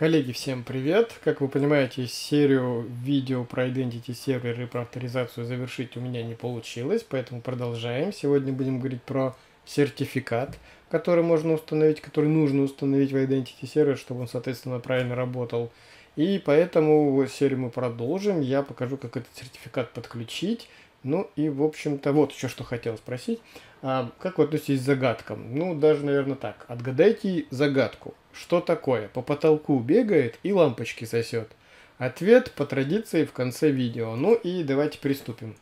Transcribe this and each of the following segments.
Коллеги, всем привет! Как вы понимаете, серию видео про Identity сервер и про авторизацию завершить у меня не получилось, поэтому продолжаем. Сегодня будем говорить про сертификат, который можно установить, который нужно установить в Identity сервер, чтобы он, соответственно, правильно работал. И поэтому серию мы продолжим. Я покажу, как этот сертификат подключить. Ну и, в общем-то, вот еще что хотел спросить. А, как вы относитесь к загадкам? Ну, даже, наверное, так. Отгадайте загадку. Что такое? По потолку бегает и лампочки сосет. Ответ по традиции в конце видео. Ну и давайте приступим.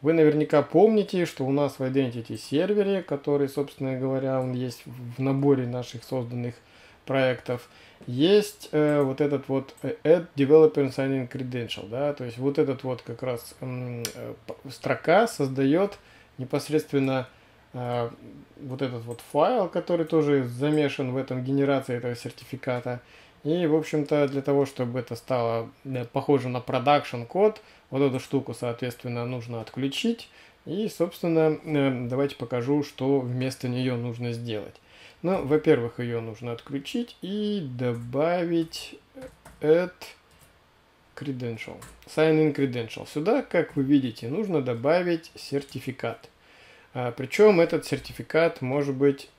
Вы наверняка помните, что у нас в Identity сервере, который, собственно говоря, он есть в наборе наших созданных проектов, есть э, вот этот вот э, Add Developer Signing Credential, да, то есть вот этот вот как раз э, строка создает непосредственно э, вот этот вот файл, который тоже замешан в этом генерации этого сертификата. И, в общем-то, для того, чтобы это стало э, похоже на продакшн код, вот эту штуку, соответственно, нужно отключить. И, собственно, э, давайте покажу, что вместо нее нужно сделать. Ну, во-первых, ее нужно отключить и добавить add credential, sign in credential. Сюда, как вы видите, нужно добавить сертификат. А, причем этот сертификат может быть,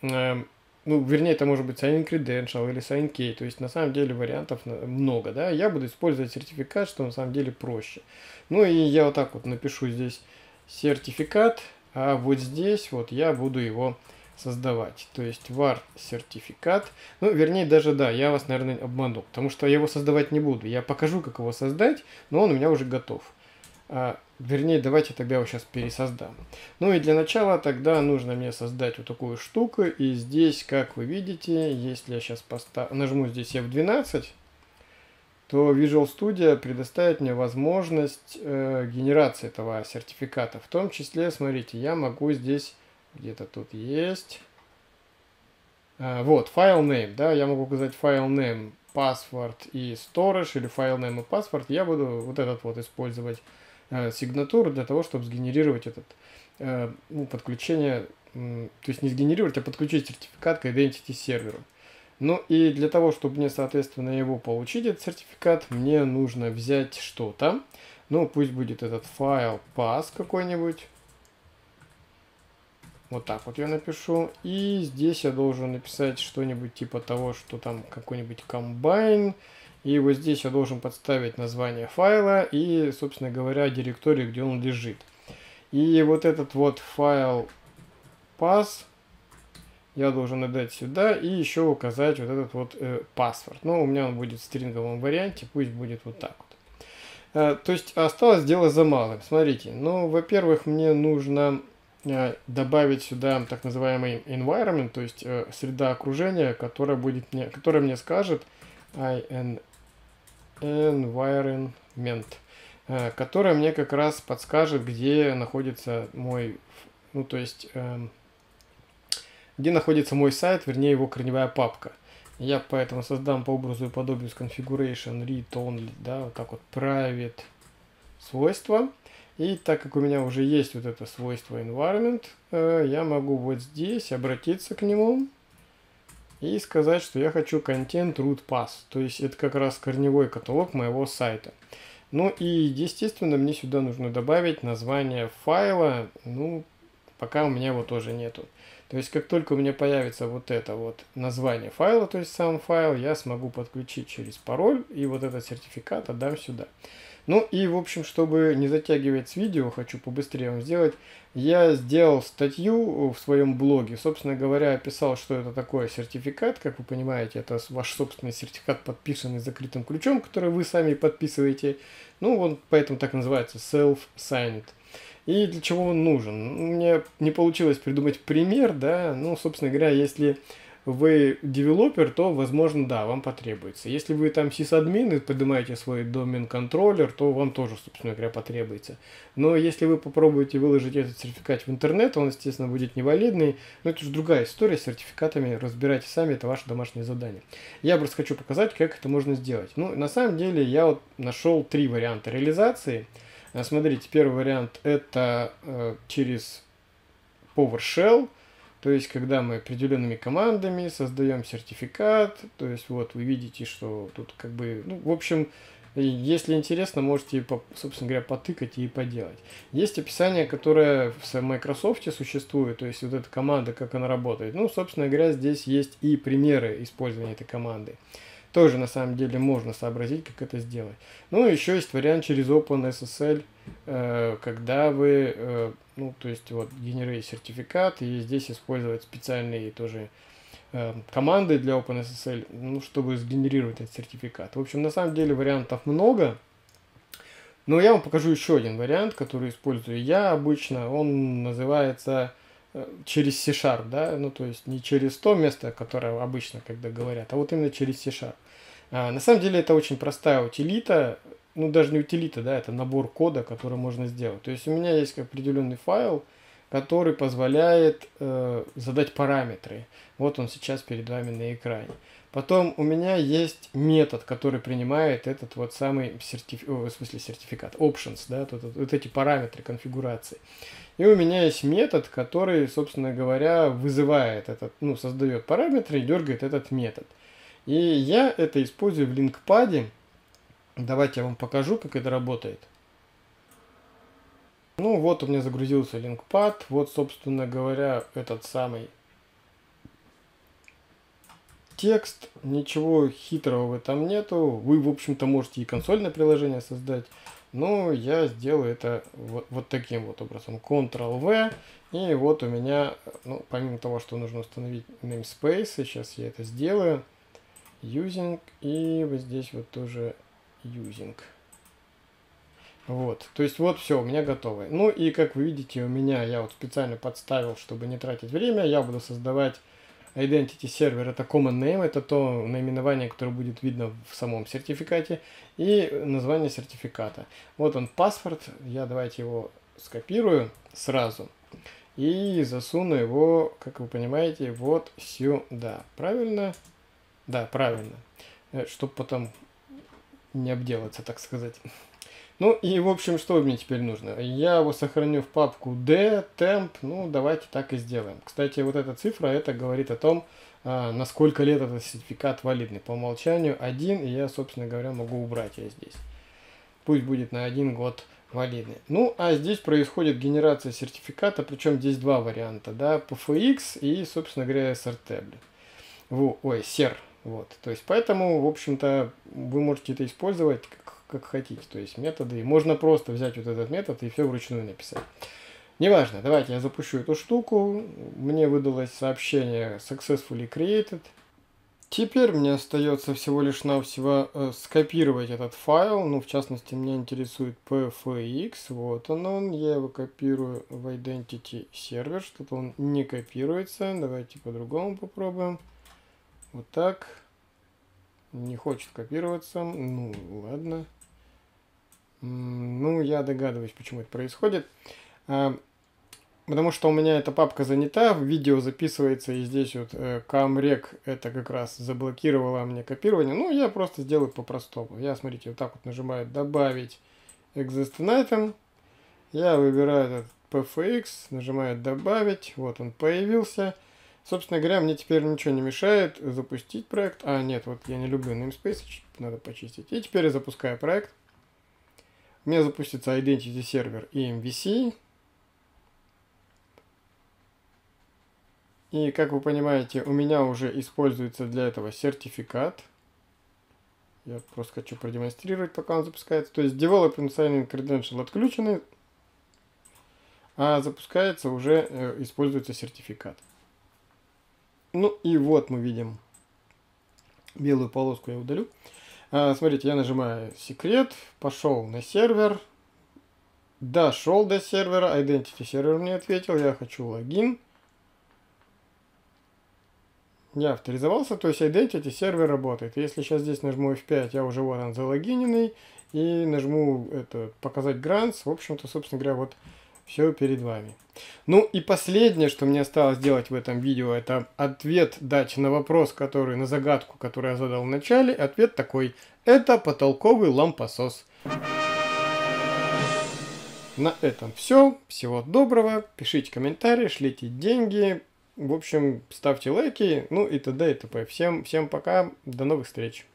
э, ну, вернее, это может быть sign in credential или sign key. То есть, на самом деле, вариантов много, да. Я буду использовать сертификат, что на самом деле проще. Ну, и я вот так вот напишу здесь сертификат, а вот здесь вот я буду его создавать. То есть var сертификат. Ну, вернее, даже да, я вас, наверное, обману, потому что я его создавать не буду. Я покажу, как его создать, но он у меня уже готов. А, вернее, давайте тогда его сейчас пересоздам. Ну и для начала тогда нужно мне создать вот такую штуку. И здесь, как вы видите, если я сейчас постав... нажму здесь F12, то Visual Studio предоставит мне возможность э, генерации этого сертификата. В том числе, смотрите, я могу здесь где-то тут есть. А, вот, файл name, да, я могу указать файл name, password и storage, или файл name и password. Я буду вот этот вот использовать э, сигнатуру для того, чтобы сгенерировать этот, э, ну, подключение, э, то есть не сгенерировать, а подключить сертификат к Identity серверу. Ну и для того, чтобы мне, соответственно, его получить, этот сертификат, мне нужно взять что-то. Ну, пусть будет этот файл pass какой-нибудь. Вот так вот я напишу. И здесь я должен написать что-нибудь типа того, что там какой-нибудь комбайн. И вот здесь я должен подставить название файла и, собственно говоря, директорию, где он лежит. И вот этот вот файл pass я должен отдать сюда и еще указать вот этот вот э, паспорт. Но у меня он будет в стринговом варианте, пусть будет вот так вот. Э, то есть осталось дело за малым. Смотрите, ну, во-первых, мне нужно добавить сюда так называемый environment, то есть э, среда окружения, которая будет мне, которая мне скажет environment, э, которая мне как раз подскажет, где находится мой, ну то есть э, где находится мой сайт, вернее его корневая папка. Я поэтому создам по образу и подобию с configuration read only, да, вот так вот private свойства. И так как у меня уже есть вот это свойство environment, э, я могу вот здесь обратиться к нему и сказать, что я хочу content root pass. То есть это как раз корневой каталог моего сайта. Ну и естественно мне сюда нужно добавить название файла. Ну, пока у меня его тоже нету. То есть как только у меня появится вот это вот название файла, то есть сам файл, я смогу подключить через пароль и вот этот сертификат отдам сюда. Ну и, в общем, чтобы не затягивать с видео, хочу побыстрее вам сделать, я сделал статью в своем блоге. Собственно говоря, описал, что это такое сертификат. Как вы понимаете, это ваш собственный сертификат, подписанный закрытым ключом, который вы сами подписываете. Ну, он поэтому так называется self-signed. И для чего он нужен? Мне не получилось придумать пример, да, ну, собственно говоря, если вы девелопер, то, возможно, да, вам потребуется. Если вы там сисадмин и поднимаете свой домен-контроллер, то вам тоже, собственно говоря, потребуется. Но если вы попробуете выложить этот сертификат в интернет, он, естественно, будет невалидный. Но это же другая история с сертификатами. Разбирайте сами, это ваше домашнее задание. Я просто хочу показать, как это можно сделать. Ну, на самом деле, я вот нашел три варианта реализации. Смотрите, первый вариант это э, через PowerShell – То есть, когда мы определенными командами создаем сертификат, то есть, вот, вы видите, что тут как бы, ну, в общем, если интересно, можете, собственно говоря, потыкать и поделать. Есть описание, которое в Microsoft существует, то есть вот эта команда, как она работает. Ну, собственно говоря, здесь есть и примеры использования этой команды. Тоже на самом деле можно сообразить, как это сделать. Ну, еще есть вариант через OpenSSL, э, когда вы, э, ну, то есть вот генерите сертификат, и здесь использовать специальные тоже Э, команды для OpenSSL, ну, чтобы сгенерировать этот сертификат. В общем, на самом деле вариантов много. Но я вам покажу еще один вариант, который использую я обычно. Он называется через C-Sharp, да, ну то есть не через то место, которое обычно когда говорят, а вот именно через C-Sharp. А, на самом деле это очень простая утилита, ну даже не утилита, да, это набор кода, который можно сделать. То есть у меня есть определенный файл, который позволяет э, задать параметры. Вот он сейчас перед вами на экране. Потом у меня есть метод, который принимает этот вот самый сертиф... О, в смысле сертификат, options, да, вот, вот эти параметры конфигурации. И у меня есть метод, который, собственно говоря, вызывает этот, ну, создает параметры и дергает этот метод. И я это использую в линкпаде. Давайте я вам покажу, как это работает. Ну вот у меня загрузился линкпад. Вот, собственно говоря, этот самый текст. Ничего хитрого в этом нету. Вы, в общем-то, можете и консольное приложение создать. Но я сделаю это вот, вот таким вот образом. Ctrl-V. И вот у меня, ну, помимо того, что нужно установить namespace, сейчас я это сделаю. Using. И вот здесь вот тоже using. Вот, то есть вот все, у меня готово. Ну и как вы видите, у меня, я вот специально подставил, чтобы не тратить время, я буду создавать Identity сервер, это common name, это то наименование, которое будет видно в самом сертификате, и название сертификата. Вот он паспорт, я давайте его скопирую сразу и засуну его, как вы понимаете, вот сюда. Правильно? Да, правильно. Э, Чтобы потом не обделаться, так сказать. Ну и в общем, что мне теперь нужно? Я его сохраню в папку D, temp, ну давайте так и сделаем. Кстати, вот эта цифра, это говорит о том, а, на сколько лет этот сертификат валидный. По умолчанию один, и я, собственно говоря, могу убрать я здесь. Пусть будет на один год валидный. Ну, а здесь происходит генерация сертификата, причем здесь два варианта, да, PFX и, собственно говоря, SRT. Ой, SER, вот. То есть, поэтому, в общем-то, вы можете это использовать как хотите. То есть методы. Можно просто взять вот этот метод и все вручную написать. Неважно, давайте я запущу эту штуку. Мне выдалось сообщение successfully created. Теперь мне остается всего лишь навсего э, скопировать этот файл. Ну, в частности, меня интересует pfx. Вот он он. Я его копирую в identity сервер. Что-то он не копируется. Давайте по-другому попробуем. Вот так. Не хочет копироваться. Ну, ладно. Ну, я догадываюсь, почему это происходит. А, потому что у меня эта папка занята, видео записывается, и здесь вот Камрек э, это как раз заблокировало мне копирование. Ну, я просто сделаю по-простому. Я, смотрите, вот так вот нажимаю «Добавить existing item». Я выбираю этот pfx, нажимаю «Добавить». Вот он появился. Собственно говоря, мне теперь ничего не мешает запустить проект. А, нет, вот я не люблю namespace, надо почистить. И теперь я запускаю проект. У меня запустится Identity сервер и MVC. И как вы понимаете, у меня уже используется для этого сертификат. Я просто хочу продемонстрировать, пока он запускается. То есть Development Signing Credential отключены, а запускается уже, э, используется сертификат. Ну и вот мы видим белую полоску я удалю. А, смотрите, я нажимаю секрет, пошел на сервер, дошел до сервера, identity сервер мне ответил, я хочу логин. Я авторизовался, то есть identity сервер работает. Если сейчас здесь нажму F5, я уже вот он залогиненный, и нажму это показать grants, в общем-то, собственно говоря, вот все перед вами. Ну и последнее, что мне осталось сделать в этом видео, это ответ дать на вопрос, который, на загадку, которую я задал в начале. Ответ такой. Это потолковый лампосос. На этом все. Всего доброго. Пишите комментарии, шлите деньги. В общем, ставьте лайки, ну и т.д. и т.п. Всем, всем пока, до новых встреч.